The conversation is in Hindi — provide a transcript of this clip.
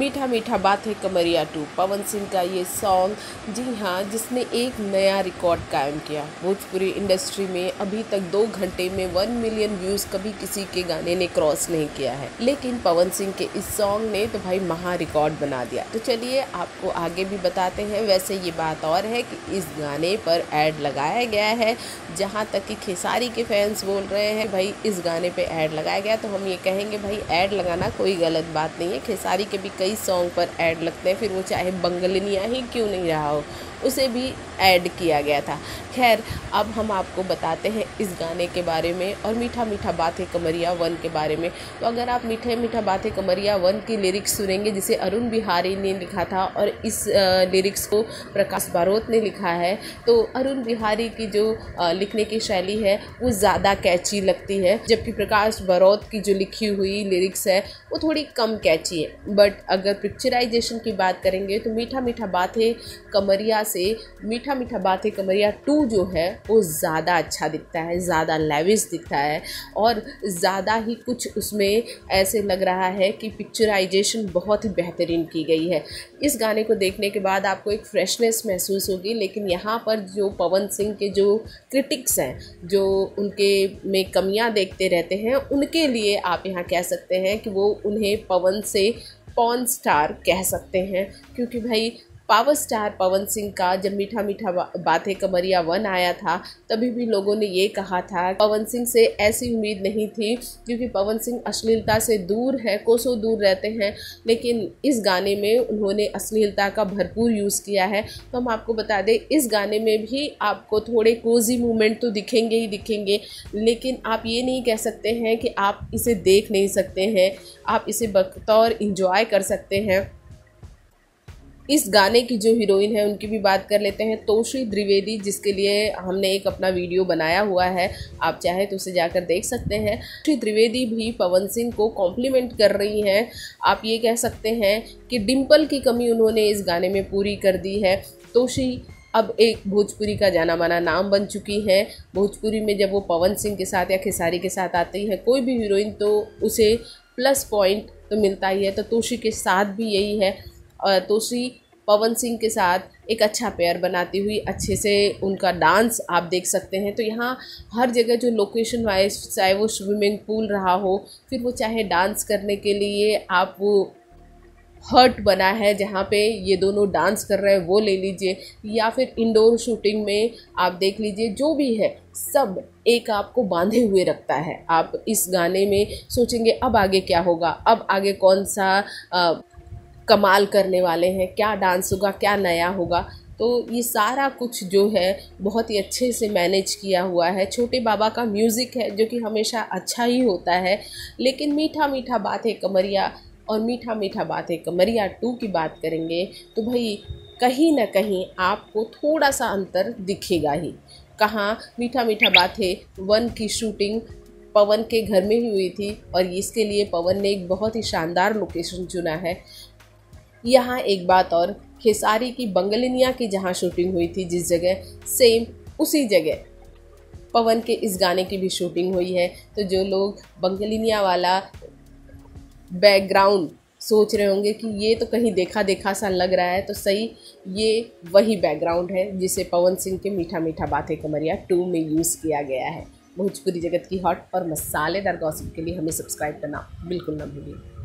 मीठा मीठा बात है कमरिया टू। पवन सिंह का ये सॉन्ग जी हाँ जिसने एक नया रिकॉर्ड कायम किया। भोजपुरी इंडस्ट्री में अभी तक दो घंटे में वन मिलियन व्यूज़ कभी किसी के गाने ने क्रॉस नहीं किया है। लेकिन पवन सिंह के इस सॉन्ग ने तो भाई महा रिकॉर्ड बना दिया। तो चलिए, आपको आगे भी बताते हैं। वैसे ये बात और है कि इस गाने पर एड लगाया गया है। जहाँ तक कि खेसारी के फैंस बोल रहे हैं, भाई, इस गाने पर ऐड लगाया गया। तो हम ये कहेंगे, भाई ऐड लगाना कोई गलत बात नहीं है। खेसारी के भी कई सॉन्ग पर ऐड लगते हैं, फिर वो चाहे बंगलिनिया ही क्यों नहीं रहा हो, उसे भी ऐड किया गया था। खैर, अब हम आपको बताते हैं इस गाने के बारे में और मीठा मीठा बातें कमरिया वन के बारे में। तो अगर आप मीठे मीठा बातें कमरिया वन की लिरिक्स सुनेंगे, जिसे अरुण बिहारी ने लिखा था और इस लिरिक्स को प्रकाश बारोत ने लिखा है तो अरुण बिहारी की जो लिखने की शैली है, वो ज़्यादा कैची लगती है। जबकि प्रकाश बारोत की जो लिखी हुई लिरिक्स है, वो थोड़ी कम कैची है। बट अगर पिक्चराइजेशन की बात करेंगे तो मीठा मीठा बातें कमरिया से, मीठा मीठा बातें कमरिया टू जो है, वो ज़्यादा अच्छा दिखता है, ज़्यादा लेविस दिखता है और ज़्यादा ही कुछ उसमें ऐसे लग रहा है कि पिक्चराइजेशन बहुत ही बेहतरीन की गई है। इस गाने को देखने के बाद आपको एक फ्रेशनेस महसूस होगी, लेकिन यहाँ पर जो पवन सिंह के जो क्रिटिक्स हैं, जो उनके में कमियाँ देखते रहते हैं, उनके लिए आप यहाँ कह सकते हैं कि वो उन्हें पवन से पॉन स्टार कह सकते हैं क्योंकि भाई पावर स्टार पवन सिंह का जब मीठा मीठा बातें कमरिया वन आया था, तभी भी लोगों ने ये कहा था, पवन सिंह से ऐसी उम्मीद नहीं थी, क्योंकि पवन सिंह अश्लीलता से दूर है, कोसों दूर रहते हैं, लेकिन इस गाने में उन्होंने अश्लीलता का भरपूर यूज़ किया है। तो हम आपको बता दें, इस गाने में भी आपको थोड़े कोजी मूवमेंट तो दिखेंगे ही दिखेंगे, लेकिन आप ये नहीं कह सकते हैं कि आप इसे देख नहीं सकते हैं, आप इसे बतौर इंजॉय कर सकते हैं। इस गाने की जो हीरोइन है, उनकी भी बात कर लेते हैं। तोशी द्विवेदी, जिसके लिए हमने एक अपना वीडियो बनाया हुआ है, आप चाहे तो उसे जाकर देख सकते हैं। तोशी द्विवेदी भी पवन सिंह को कॉम्प्लीमेंट कर रही हैं। आप ये कह सकते हैं कि डिम्पल की कमी उन्होंने इस गाने में पूरी कर दी है। तोशी अब एक भोजपुरी का जाना माना नाम बन चुकी है। भोजपुरी में जब वो पवन सिंह के साथ या खेसारी के साथ आती है, कोई भी हीरोइन तो उसे प्लस पॉइंट तो मिलता ही है। तो तोशी के साथ भी यही है। तोशी पवन सिंह के साथ एक अच्छा पेयर बनाती हुई अच्छे से उनका डांस आप देख सकते हैं। तो यहाँ हर जगह जो लोकेशन वाइज चाहे वो स्विमिंग पूल रहा हो फिर वो चाहे डांस करने के लिए आप वो हर्ट बना है जहाँ पे ये दोनों डांस कर रहे हैं वो ले लीजिए। या फिर इंडोर शूटिंग में आप देख लीजिए जो भी है सब एक आपको बांधे हुए रखता है। आप इस गाने में सोचेंगे अब आगे क्या होगा? अब आगे कौन सा आ, कमाल करने वाले हैं, क्या डांस होगा, क्या नया होगा। तो ये सारा कुछ जो है, बहुत ही अच्छे से मैनेज किया हुआ है। छोटे बाबा का म्यूज़िक है, जो कि हमेशा अच्छा ही होता है। लेकिन मीठा मीठा बात है कमरिया, और मीठा मीठा बात है कमरिया टू की बात करेंगे तो भाई कहीं ना कहीं आपको थोड़ा सा अंतर दिखेगा ही। कहाँ, मीठा मीठा बात है वन की शूटिंग पवन के घर में ही हुई थी, और इसके लिए पवन ने एक बहुत ही शानदार लोकेशन चुना है। यहाँ एक बात और, खेसारी की बंगलिनिया की जहाँ शूटिंग हुई थी जिस जगह सेम उसी जगह पवन के इस गाने की भी शूटिंग हुई है। तो जो लोग बंगलिनिया वाला बैकग्राउंड सोच रहे होंगे कि ये तो कहीं देखा देखा सा लग रहा है तो सही ये वही बैकग्राउंड है जिसे पवन सिंह के मीठा मीठा बातें कमरिया टू में यूज़ किया गया है। भोजपुरी जगत की हॉट और मसालेदार गॉसिप के लिए हमें सब्सक्राइब करना बिल्कुल ना भूलिए।